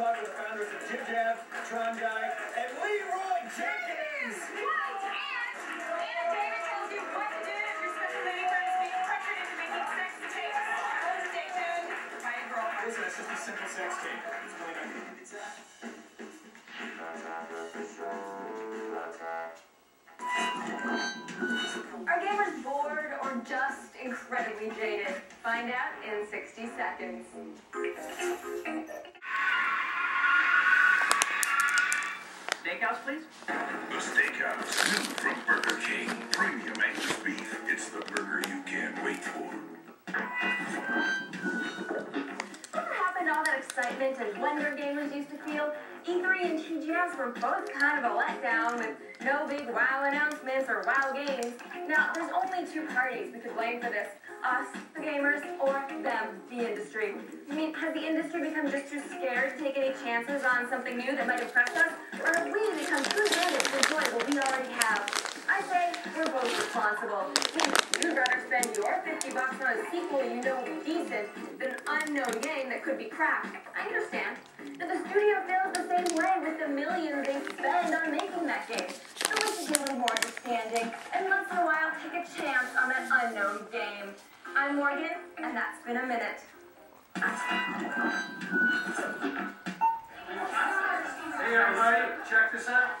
to the founders of Jib Jab, Tron Guy, and Leroy Jenkins. Listen, it's just a simple sex tape. It's really not It's a... Are gamers bored or just incredibly jaded? Find out in 60 seconds. Steakhouse, please. The Steakhouse, new from Burger King. Premium Angus beef. It's the burger you can't wait for. What happened to all that excitement and wonder gamers used to feel? E3 and TGS were both kind of a letdown with no big WoW announcements or WoW games. Now, there's only two parties we could blame for this. Us, the gamers, or industry become just too scared to take any chances on something new that might impress us? Or have we become too jaded to enjoy what we already have? I say we're both responsible. You'd rather spend your 50 bucks on a sequel you know be decent than an unknown game that could be crap. I understand. But the studio feels the same way with the millions they spend on making that game. So we should be a little more understanding and once in a while take a chance on that unknown game. I'm Morgan, and that's been a minute. Hey, everybody, check this out.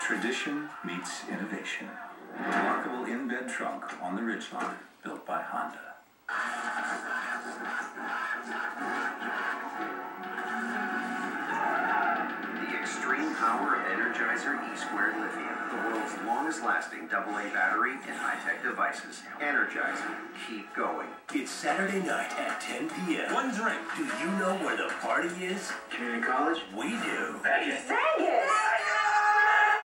Tradition meets innovation. Remarkable in-bed trunk on the Ridgeline, built by Honda. The extreme power of Energizer E squared lithium, the world's longest lasting AA battery in high tech devices. Energizer, keep going. It's Saturday night at 10 p.m. One drink. Do you know where the party is? Community college? We do. Say